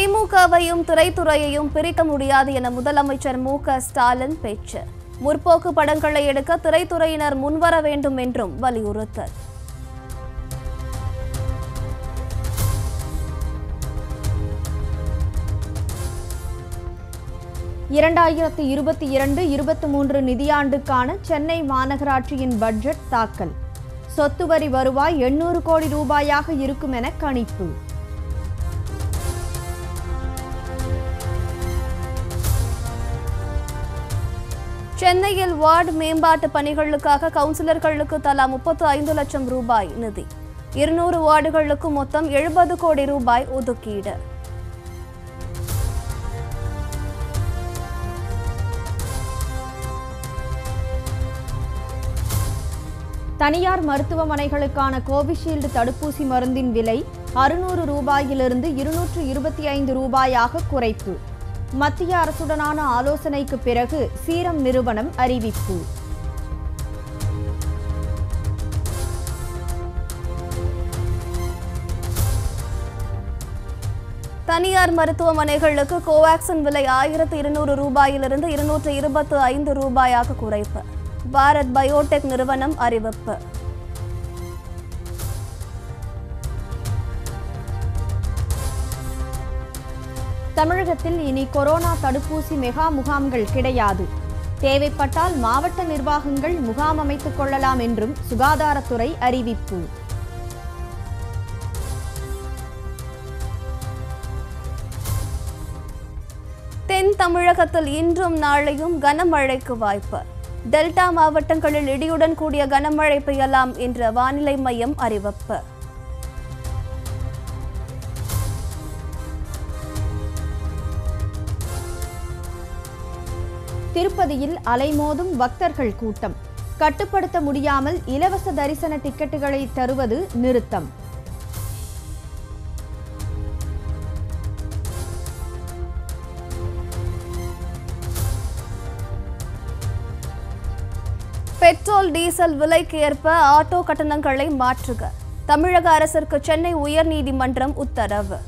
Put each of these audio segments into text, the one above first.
திமுகவையும் திரைத்துறையையும் பிரிக்க முடியாது என முதலமைச்சர் மு க ஸ்டாலின் பேச்சு. முற்போக்கு படங்களை எடுக்க திரைத்துறையினர் முன்வர வேண்டும் என்றும் வலியுறுத்தல். இரண்டாயிரத்தி இருபத்தி இரண்டு இருபத்தி மூன்று நிதியாண்டுக்கான சென்னை மாநகராட்சியின் பட்ஜெட் தாக்கல். சொத்து வரி வருவாய் எண்ணூறு கோடி ரூபாயாக இருக்கும் என கணிப்பு. சென்னையில் வார்டு மேம்பாட்டு பணிகளுக்காக கவுன்சிலர்களுக்கு தலா முப்பத்து ஐந்து லட்சம் ரூபாய் நிதி. இருநூறு வார்டுகளுக்கு மொத்தம் எழுபது கோடி ரூபாய் ஒதுக்கீடு. தனியார் மருத்துவமனைகளுக்கான கோவிஷீல்டு தடுப்பூசி மருந்தின் விலை அறுநூறு ரூபாயிலிருந்து இருநூற்று இருபத்தி ஐந்து ரூபாயாக குறைப்பு. மத்திய அரசுடனான ஆலோசனைக்கு பிறகு சீரம் நிறுவனம் அறிவிப்பு. தனியார் மருத்துவமனைகளுக்கு கோவாக்சின் விலை ஆயிரத்து இருநூறு ரூபாயிலிருந்து இருநூற்று இருபத்து ஐந்து ரூபாயாக குறைப்பு. பாரத் பயோடெக் நிறுவனம் அறிவிப்பு. தமிழகத்தில் இனி கொரோனா தடுப்பூசி மெகா முகாம்கள் கிடையாது. தேவைப்பட்டால் மாவட்ட நிர்வாகங்கள் முகாம் அமைத்துக் கொள்ளலாம் என்றும் சுகாதாரத்துறை அறிவிப்பு. தென் தமிழகத்தில் இன்றும் நாளையும் கனமழைக்கு வாய்ப்பு. டெல்டா மாவட்டங்களில் இடியுடன் கூடிய கனமழை பெய்யலாம் என்ற வானிலை மையம் அறிவிப்பு. திருப்பதியில் அலைமோதும் பக்தர்கள் கூட்டம். கட்டுப்படுத்த முடியாமல் இலவச தரிசன டிக்கெட்டுகளை தருவது நிறுத்தம். பெட்ரோல் டீசல் விலைக்கு ஏற்ப ஆட்டோ கட்டணங்களை மாற்றுக. தமிழக அரசிற்கு சென்னை உயர்நீதிமன்றம் உத்தரவு.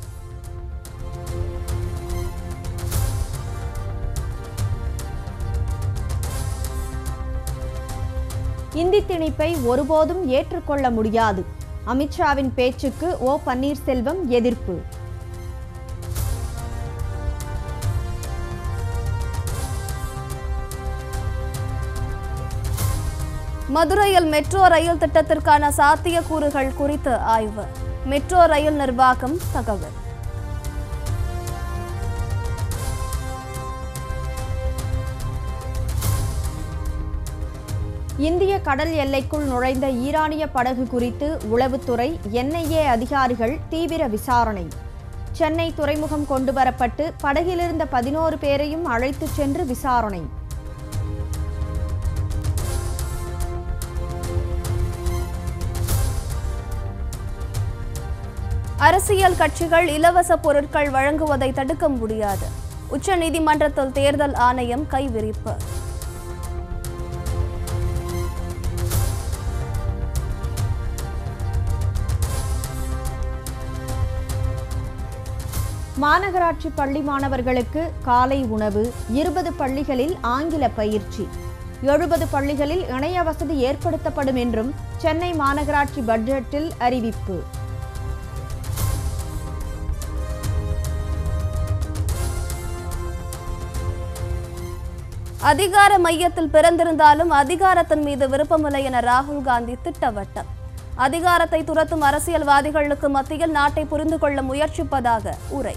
இந்தி திணிப்பை ஒருபோதும் ஏற்றுக்கொள்ள முடியாது. அமித்ஷாவின் பேச்சுக்கு ஓ. பன்னீர்செல்வம் எதிர்ப்பு. மதுரையில் மெட்ரோ ரயில் திட்டத்திற்கான சாத்தியக்கூறுகள் குறித்து ஆய்வு. மெட்ரோ ரயில் நிர்வாகம் தகவல். இந்திய கடல் எல்லைக்குள் நுழைந்த ஈரானிய படகு குறித்து உளவுத்துறை என்ஐஏ அதிகாரிகள் தீவிர விசாரணை. சென்னை துறைமுகம் கொண்டுவரப்பட்டு படகிலிருந்த பதினோரு பேரையும் அழைத்துச் சென்று விசாரணை. அரசியல் கட்சிகள் இலவச பொருட்கள் வழங்குவதை தடுக்க முடியாது. உச்சநீதிமன்றத்தில் தேர்தல் ஆணையம் கைவிரிப்பு. மாநகராட்சி பள்ளி மாணவர்களுக்கு காலை உணவு இருபது பள்ளிகளில் ஆங்கில பயிற்சி. எழுபது பள்ளிகளில் இணைய வசதி ஏற்படுத்தப்படும் என்றும் சென்னை மாநகராட்சி பட்ஜெட்டில் அறிவிப்பு. அதிகார மையத்தில் பிறந்திருந்தாலும் அதிகாரத்தின் மீது விருப்பமில்லை என ராகுல் காந்தி திட்டவட்டம். அதிகாரத்தை துரத்தும் அரசியல்வாதிகளுக்கு மத்தியில் நாட்டை புரிந்து கொள்ள முயற்சிப்பதாக உரை.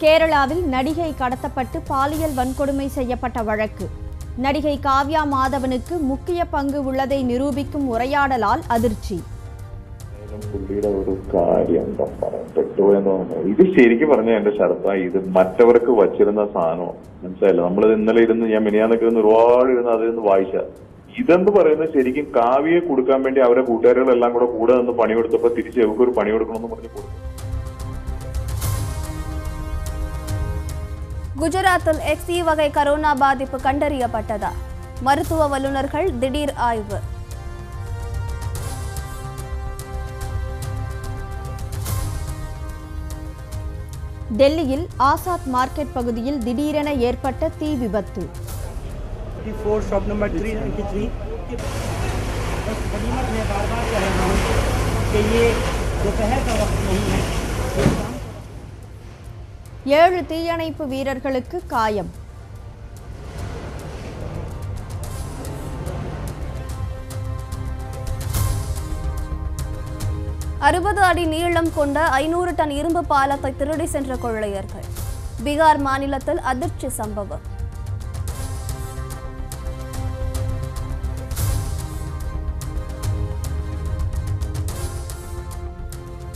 கேரளாவில் நடிகை கடத்தப்பட்டு பாலியல் வன்கொடுமை செய்யப்பட்ட வழக்கு நடிகை காவ்யா மாதவனுக்கு முக்கிய பங்கு உள்ளதை நிரூபிக்கும் உரையாடலால் அதிர்ச்சி ഇത് ശരിക്കും പറഞ്ഞ എന്റെ ശരത്ത ഇത് മറ്റവർക്ക് വച്ചിരുന്ന സാധനം മനസ്സിലായില്ല? നമ്മൾ ഇന്നലെ ഇരുന്ന് ഞാൻ മിനിയാന്നൊക്കെ ഇരുന്ന് ഒരുപാട് ഇരുന്ന് അതിൽ വായിച്ച. ഇതെന്ന് പറയുന്നത് ശരിക്കും കാവ്യെ കൊടുക്കാൻ വേണ്ടി അവരെ കൂട്ടുകാരികളെല്ലാം കൂടെ കൂടെ നിന്ന് പണിയെടുത്തപ്പോ തിരിച്ച് എവർക്ക് ഒരു പണി കൊടുക്കണമെന്ന് പറഞ്ഞു കൊടുക്കും குஜராத்தில் எக்ஸி வகை கரோனா பாதிப்பு கண்டறியப்பட்டதா? மருத்துவ வல்லுநர்கள் திடீர் ஆய்வு. டெல்லியில் ஆசாத் மார்க்கெட் பகுதியில் திடீரென ஏற்பட்ட தீ விபத்து. दोपहर का वक्त नहीं है। ஏழு தீயணைப்பு வீரர்களுக்கு காயம். அறுபது அடி நீளம் கொண்ட ஐநூறு டன் இரும்பு பாலத்தை திருடி சென்ற கொள்ளையர்கள். பீகார் மாநிலத்தில் அதிர்ச்சி சம்பவம்.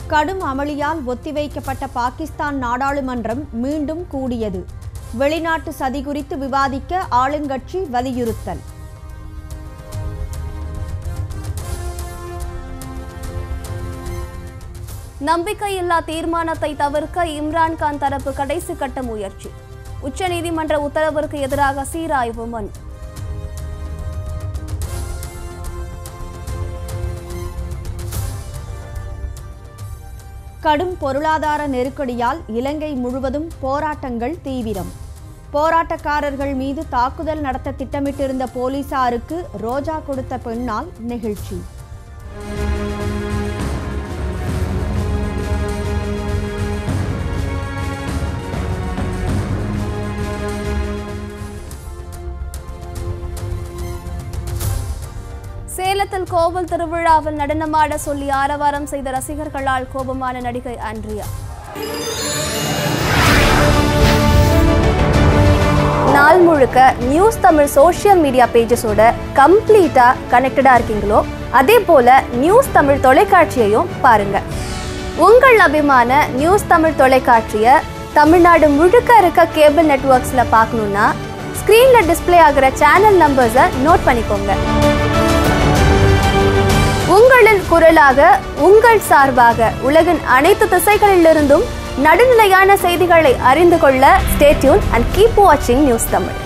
கடும் அமளியால் ஒத்திவைக்கப்பட்ட பாகிஸ்தான் நாடாளுமன்றம் மீண்டும் கூடியது. வெளிநாட்டு சதி குறித்து விவாதிக்க ஆளுங்கட்சி வலியுறுத்தல். நம்பிக்கையில்லா தீர்மானத்தை தவிர்க்க இம்ரான்கான் தரப்பு கடைசி கட்ட முயற்சி. உச்சநீதிமன்ற உத்தரவிற்கு எதிராக சீராய்வு மனு. கடும் பொருளாதார நெருக்கடியால் இலங்கை முழுவதும் போராட்டங்கள் தீவிரம். போராட்டக்காரர்கள் மீது தாக்குதல் நடத்த திட்டமிட்டிருந்த போலீசாருக்கு ரோஜா கொடுத்த பெண்ணால் நெகிழ்ச்சி. சேலத்தில் கோவில் திருவிழாவில் நடனமாட சொல்லி ஆரவாரம் செய்த ரசிகர்களால் கோபமான நடிகை ஆண்ட்ரியா நாள் முழுக்க நியூஸ் தமிழ் சோஷியல் மீடியா பேஜஸோட கம்ப்ளீட்டா கனெக்டடா இருக்கீங்களோ அதே போல நியூஸ் தமிழ் தொலைக்காட்சியையும் பாருங்க. உங்கள் அபிமான நியூஸ் தமிழ் தொலைக்காட்சியை தமிழ்நாடு முழுக்க இருக்க கேபிள் நெட்வொர்க்ஸ்ல பார்க்கணும்னா ஸ்க்ரீனில் டிஸ்ப்ளே ஆகிற சேனல் நம்பர்ஸை நோட் பண்ணிக்கோங்க. உங்களின் குரலாக உங்கள் சார்பாக உலகின் அனைத்து திசைகளிலிருந்தும் நடுநிலையான செய்திகளை அறிந்து கொள்ள ஸ்டேட்யூன் அண்ட் கீப் வாட்சிங் நியூஸ் தமிழ்